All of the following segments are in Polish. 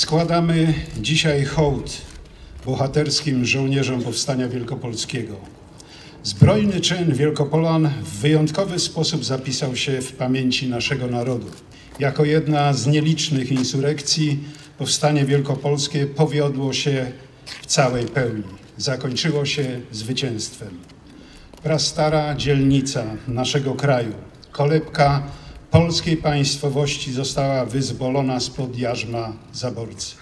Składamy dzisiaj hołd bohaterskim żołnierzom Powstania Wielkopolskiego. Zbrojny czyn Wielkopolan w wyjątkowy sposób zapisał się w pamięci naszego narodu. Jako jedna z nielicznych insurekcji Powstanie Wielkopolskie powiodło się w całej pełni. Zakończyło się zwycięstwem. Prastara dzielnica naszego kraju, kolebka polskiej państwowości została wyzwolona spod jarzma zaborcy.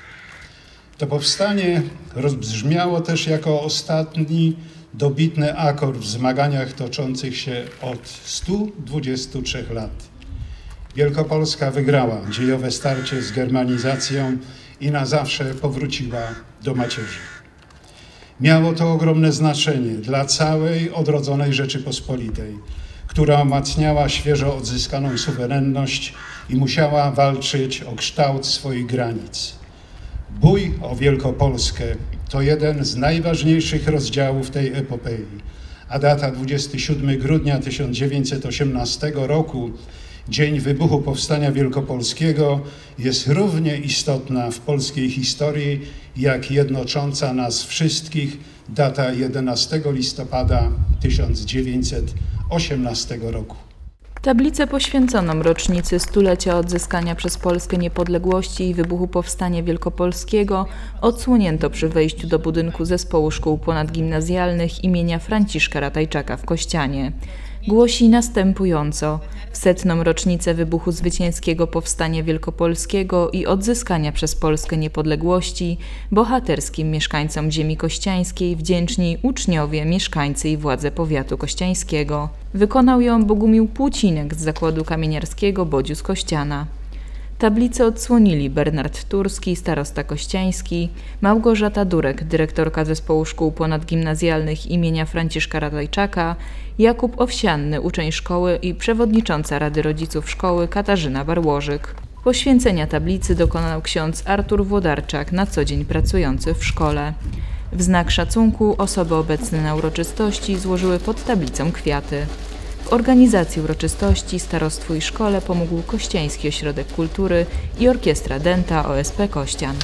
To powstanie rozbrzmiało też jako ostatni dobitny akord w zmaganiach toczących się od 123 lat. Wielkopolska wygrała dziejowe starcie z germanizacją i na zawsze powróciła do macierzy. Miało to ogromne znaczenie dla całej odrodzonej Rzeczypospolitej, która umacniała świeżo odzyskaną suwerenność i musiała walczyć o kształt swoich granic. Bój o Wielkopolskę to jeden z najważniejszych rozdziałów tej epopei, a data 27 grudnia 1918 roku, dzień wybuchu Powstania Wielkopolskiego, jest równie istotna w polskiej historii, jak jednocząca nas wszystkich data 11 listopada 1918 roku. Tablicę poświęconą rocznicy stulecia odzyskania przez Polskę niepodległości i wybuchu Powstania Wielkopolskiego odsłonięto przy wejściu do budynku Zespołu Szkół Ponadgimnazjalnych imienia Franciszka Ratajczaka w Kościanie głosi następująco w setną rocznicę wybuchu zwycięskiego powstania wielkopolskiego i odzyskania przez Polskę niepodległości bohaterskim mieszkańcom ziemi kościańskiej wdzięczni uczniowie, mieszkańcy i władze powiatu kościańskiego. Wykonał ją Bogumił Płucinek z zakładu kamieniarskiego Bodziu z Kościana. Tablicę odsłonili Bernard Turski, starosta kościański, Małgorzata Durek, dyrektorka zespołu szkół ponadgimnazjalnych imienia Franciszka Radajczaka, Jakub Owsianny, uczeń szkoły i przewodnicząca Rady Rodziców Szkoły Katarzyna Barłożyk. Poświęcenia tablicy dokonał ksiądz Artur Włodarczak, na co dzień pracujący w szkole. W znak szacunku osoby obecne na uroczystości złożyły pod tablicą kwiaty. W organizacji uroczystości starostwu i szkole pomógł Kościeński Ośrodek Kultury i Orkiestra Denta OSP Kościan.